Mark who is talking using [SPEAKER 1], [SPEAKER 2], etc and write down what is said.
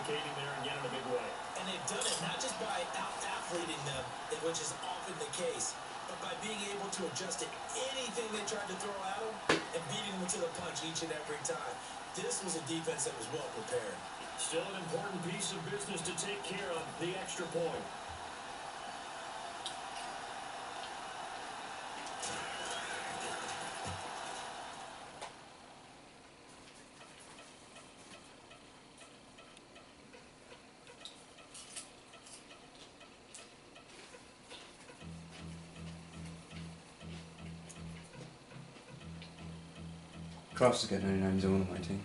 [SPEAKER 1] suffocating there again in a big way.
[SPEAKER 2] And they've done it not just by out-athleting them, which is often the case, but by being able to adjust to anything they tried to throw at them and beating them to the punch each and every time. This was a defense that was well prepared.
[SPEAKER 1] Still an important piece of business to take care of, the extra point.
[SPEAKER 3] Krause has got 99 zone on my team.